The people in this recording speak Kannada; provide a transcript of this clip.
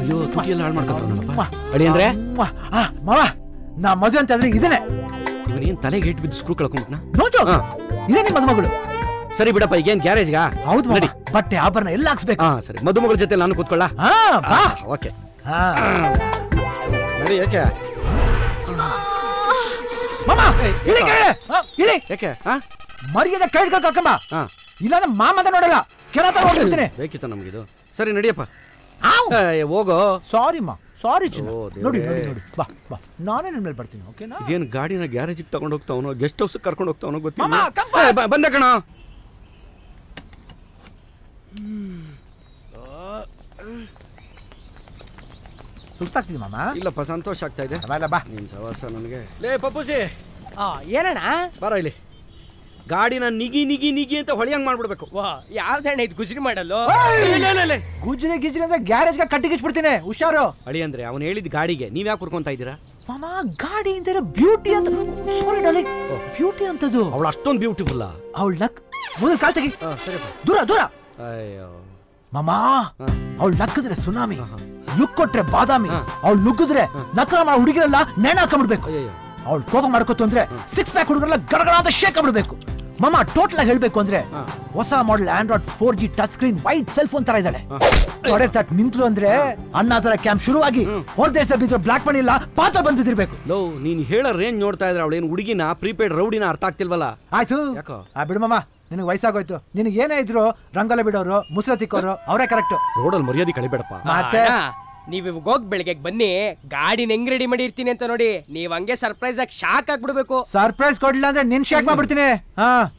ಅಯ್ಯೋ ತುಟಿ ಎಲ್ಲ ಹಾಳು ಮಾಡ್ಕೊತಾವನಲ್ಲಪ್ಪ ಅಡಿ ಅಂದ್ರೆ? ಮಾವ ನಾ ಮದುವೆ ಅಂತ ಆದ್ರೆ ಇದನ್ನೇ ಇವನೇನ್ ತಲೆಗೆ ಇಟ್ಟು ಬಿದ್ದು ಸ್ಕ್ರೂ ಕಳ್ಕೊಂಡ್ಬಿಟ್ನ? ನೋಜು. ಇದೇ ನಿಮ್ಮ ಮದುಮಗಳು. ಸರಿ ಬಿಡಪ್ಪ ಈಗೇನ್ ಗ್ಯಾರೇಜ್ಗಾ ಹೌದು ಮಾಡಿ ಬಟ್ಟೆ ಆಭರಣ ಎಲ್ಲ ಹಾಕ್ಸ್ಬೇಕು. ಹಾ ಸರಿ. ಮದುಮಗಳ ಜೊತೆ ನಾನು ಕೂತ್ಕೊಳ್ಳ? ಹಾ ಓಕೆ. ನಡಿ ಯಾಕೆ ಮಾಮ ಇಳಿ. ಹಾ, ಇಳಿ. ಯಾಕೆ ಹಾ? ಮರ್ಯಾದೆ ಕೈಡ್ಗಳು ಇಲ್ಲ ಇಲ್ಲಾಂದ್ರೆ ಮಾಮದ ನೋಡಲ್ಲ. ಕೆರತ ತಗೊಂಡಿರ್ತೀನಿ ಬೇಕಿತ್ತ ನಮ್ಗಿದು? ಸರಿ ನಡಿಯಪ್ಪ. ಹೋಗೋ. ಸಾರಿ ಮಾ. ಸಾರಿ ಚಿನ್ನ. ನೋಡಿ ನೋಡಿ ನೋಡಿ. ಬಾ ಬಾ. ನಾನೇ ನಿನ್ ಮೇಲೆ ಬರ್ತೀನಿ ಓಕೆನಾ? ಇದೇನು ಗಾಡಿನ ಗ್ಯಾರೇಜಿಗೆ ತಗೊಂಡು ಹೋಗ್ತಾವನೋ ಗೆಸ್ಟ್ ಹೌಸ್ ಕರ್ಕೊಂಡು ಹೋಗ್ತಾವನೋ ಗೊತ್ತಿಲ್ಲ. ಬಂದೆ ಕಣ. ಸುಸ್ತಾಗ್ತಿದೆ ಮಾಮ? ಇಲ್ಲಪ್ಪ ಸಂತೋಷ ಆಗ್ತಾ ಇದೆ. ಬಾ ನಿನ್ ಸವಾಸ ನನಗೆ. ಲೇ ಪಪ್ಪುಸಿ ಆ, ಏನಣ್ಣ? ಬರ ಇಲ್ಲಿ. ಗಾಡಿನ ನಿಗಿ ನಿಗಿ ನಿಗಿ ಅಂತ ಹೊಳಿಯಂಗ್ ಮಾಡ್ಬಿಡ್ಬೇಕು. ವಾ ಯಾವ್ದಣ್ಣ ಇದು ಗುಜರಿ ಮಾಡಲು? ಇಲ್ಲ, ಇಲ್ಲ, ಇಲ್ಲ. ಗುಜ್ರಿ ಗಿಜ್ರಿ ಅಂದ್ರೆ ಗ್ಯಾರೇಜ್ಗೆ ಕಟ್ಟಿಗಿಚ್ಬಿಡ್ತೀನಿ ಹುಷಾರು. ಅಳಿ ಅಂದ್ರೆ ಅವನು ಹೇಳಿದ ಗಾಡಿಗೆ ನೀವ್ ಯಾಕೆ ಕುರ್ಕೊಂತ ಇದ್ದೀರಾ? ಮಾಮ ಗಾಡಿ ಅಂತ ಬ್ಯೂಟಿ ಅಂತ ಸಾರಿ ಡಾಲಿ ಬ್ಯೂಟಿ ಅಂತದು ಅವಳು ಅಷ್ಟೊಂದು ಬ್ಯೂಟಿಫುಲ್ ಅವಳ ಲಕ್ ಮೊದಲು ಕಾಲ್ ತೆಗಿ. ದೂರ ದೂರ. ಅಯ್ಯೋ. ಮಾಮ. ಅವಳು ನಕ್ಕಿದ್ರೆ ಸುನಾಮಿ. ಲುಕ್ ಕೊಟ್ರೆ ಬಾದಾಮಿ. ಅವಳು ನುಗ್ಗಿದ್ರೆ ನಕ್ರ ಮಾ ಹುಡುಗಿರಲ್ಲ ನೆಣ ಹಾಕೊಂಡ್ಬಿಡ್ಬೇಕು ಅವಳು ಕೋಪ ಮಾಡ್ಕೊತು ಅಂದ್ರೆ ಸಿಕ್ಸ್ ಪ್ಯಾಕ್ ಹುಡುಗರೆಲ್ಲ ಗಡಗಡ ಅಂತ ಶೇಕ್ ಆಗ್ಬಿಡ್ಬೇಕು. ಮಾಮ ಟೋಟಲ್ ಆಗಿ ಹೇಳ್ಬೇಕು ಅಂದ್ರೆ ಹೊಸ model Android four G touch screen white cell phone ತರ ಇದ್ದಾಳೆ. ತೊಡೆ ತಟ್ ನಿಂತ್ಲು ಅಂದ್ರೆ ಅಣ್ಣಾಸರ ಕ್ಯಾಂಪ್ ಶುರುವಾಗಿ ಹೊರ ದೇಶ ಬಿದ್ದರೆ ಬ್ಲಾಕ್ ಮನಿ ಇಲ್ಲ ಪಾತ್ರ ಬಂದ್ ಬಿದ್ದಿರ್ಬೇಕು ಲೋ ನೀನ್ ಹೇಳೋ ರೇಂಜ್ ನೋಡ್ತಾ ಇದ್ರೆ ಅವಳೇನು ಹುಡುಗಿನ ಪ್ರೀಪೇಡ್ ರೌಡಿನ ಅರ್ಥ ಆಗ್ತಿಲ್ವಲ್ಲ? ಆಯ್ತು. ಯಾಕೋ? ಆ ಬಿಡು ಮಾಮ ನಿನಗೆ ವಯಸ್ಸಾಗೋಯ್ತು. ನಿನಗೆ ಏನೇ ಇದ್ರು ರಂಗಲ ಬಿಡೋರು ಮುಸ್ರ ತಿಕ್ಕೋರು ಅವರೇ ಕರೆಕ್ಟ್ ರೋಡಲ್ಲಿ ಮರ್ಯಾದೆ ಕಳಿಬೇಡಪ್ಪ. ಮತ್ತೆ? ನೀವ್ ಇವಾಗ ಹೋಗ್ ಬೆಳಗ್ಗೆ ಬನ್ನಿ ಗಾಡಿನ ಹೆಂಗ್ ರೆಡಿ ಮಾಡಿರ್ತೀನಿ ಅಂತ ನೋಡಿ. ನೀವ್ ಹಂಗೆ ಸರ್ಪ್ರೈಸ್ ಆಗಿ ಶಾಕ್ ಆಗ್ಬಿಡ್ಬೇಕು. ಸರ್ಪ್ರೈಸ್ ಕೊಡ್ಲಿಲ್ಲ ಅಂದ್ರೆ ನಿನ್ ಶಾಕ್ ಮಾಡ್ಬಿಡ್ತೀನಿ. ಹಾ.